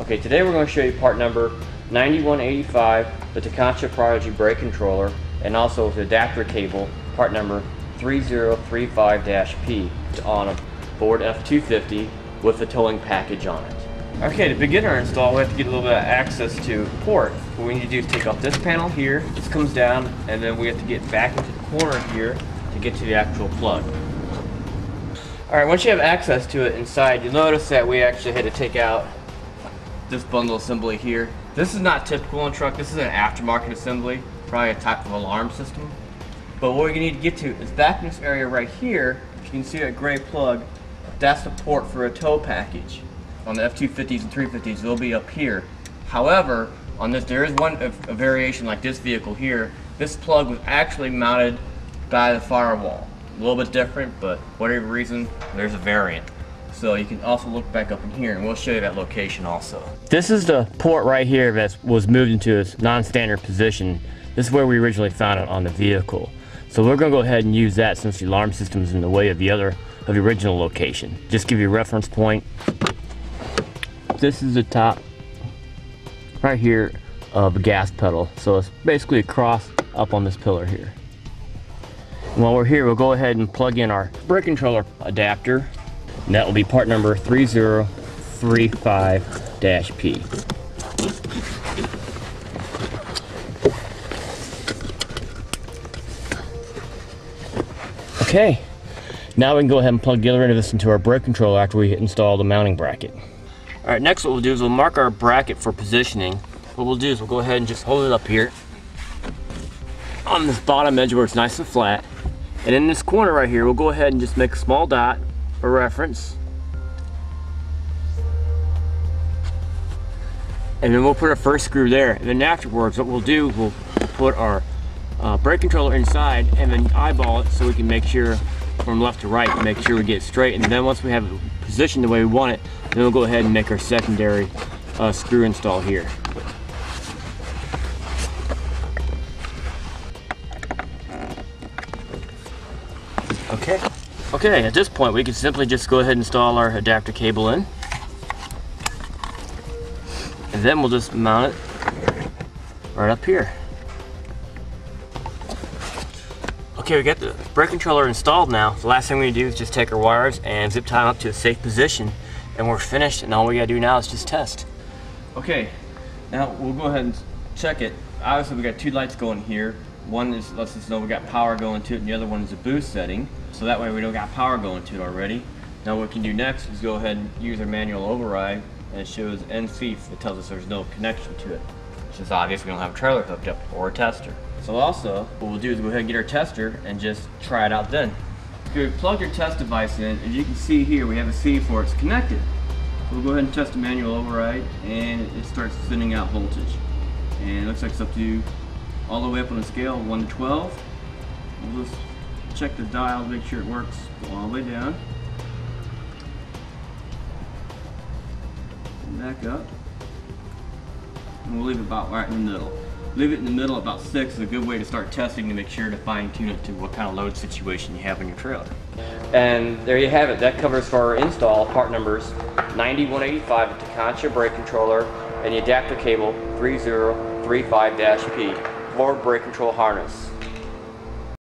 Okay, today we're going to show you part number 9185, the Tekonsha Prodigy brake controller, and also the adapter cable, part number 3035-P on a Ford F-250 with the towing package on it. Okay, to begin our install, we have to get a little bit of access to the port. What we need to do is take off this panel here, this comes down, and then we have to get back into the corner here to get to the actual plug. Alright, once you have access to it inside, you'll notice that we actually had to take out this bundle assembly here. This is not typical in truck, this is an aftermarket assembly, probably a type of alarm system. But what we need to get to is back in this area right here, you can see that gray plug, that's the port for a tow package. On the F-250s and 350s, they'll be up here. However, on this, there is one a, a variation like this vehicle here. This plug was actually mounted by the firewall. A little bit different, but whatever reason, there's a variant. So you can also look back up in here and we'll show you that location also. This is the port right here that was moved into its non-standard position. This is where we originally found it on the vehicle. So we're gonna go ahead and use that since the alarm system is in the way of the other, of the original location. Just give you a reference point. This is the top right here of a gas pedal. So it's basically across up on this pillar here. And while we're here, we'll go ahead and plug in our brake controller adapter. And that will be part number 3035-P. Okay, now we can go ahead and plug the other end of this into our brake controller after we install the mounting bracket. All right, next what we'll do is we'll mark our bracket for positioning. What we'll do is we'll go ahead and just hold it up here on this bottom edge where it's nice and flat. And in this corner right here, we'll go ahead and just make a small dot for reference. And then we'll put our first screw there. And then afterwards, what we'll do, we'll put our uh, brake controller inside and then eyeball it so we can make sure from left to right make sure we get straight. And then once we have it positioned the way we want it, then we'll go ahead and make our secondary uh, screw install here. Okay. At this point we can simply just go ahead and install our adapter cable in. And then we'll just mount it right up here. Okay, we got the brake controller installed now. The last thing we do is just take our wires and zip tie them up to a safe position and we're finished and all we gotta do now is just test. Okay, now we'll go ahead and check it. Obviously we got two lights going here. One is lets us know we got power going to it and the other one is a boost setting. So that way we don't got power going to it already. Now what we can do next is go ahead and use our manual override and it shows NC it tells us there's no connection to it. Which is obvious we don't have a trailer hooked up or a tester. So also, what we'll do is go ahead and get our tester and just try it out then. Okay, plug your test device in, as you can see here, we have a C for it's connected. We'll go ahead and test the manual override, and it starts sending out voltage. And it looks like it's up to, all the way up on the scale, 1 to 12. We'll just check the dial, make sure it works all the way down. Back up. And we'll leave it about right in the middle leave it in the middle about six is a good way to start testing to make sure to fine tune it to what kind of load situation you have in your trailer. And there you have it. That covers for our install part numbers 9185 the Tekonsha brake controller and the adapter cable 3035-P Ford brake control harness.